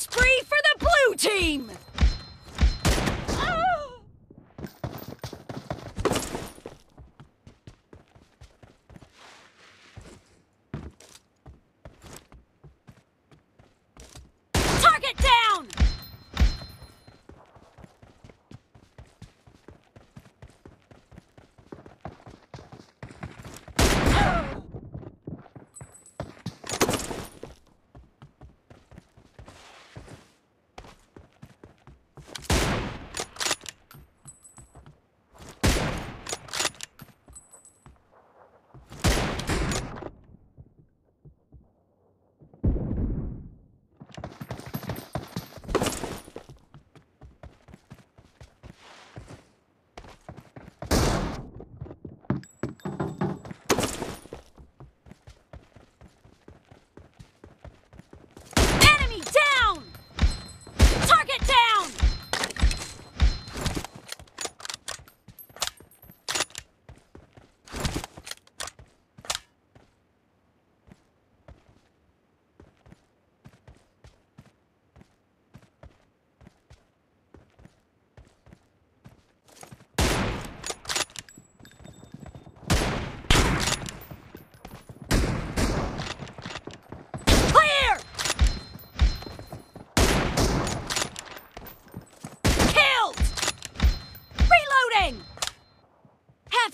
Spree for the blue team! Ah! Target down! Enemy down! Target down! Clear! Killed! Reloading! Half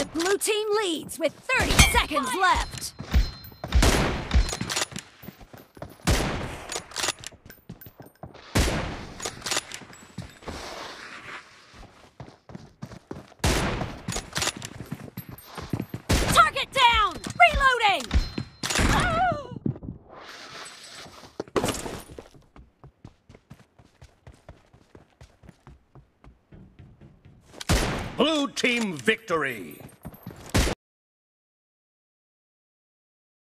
The blue team leads with 30 seconds left. Target down! Reloading! Blue team victory.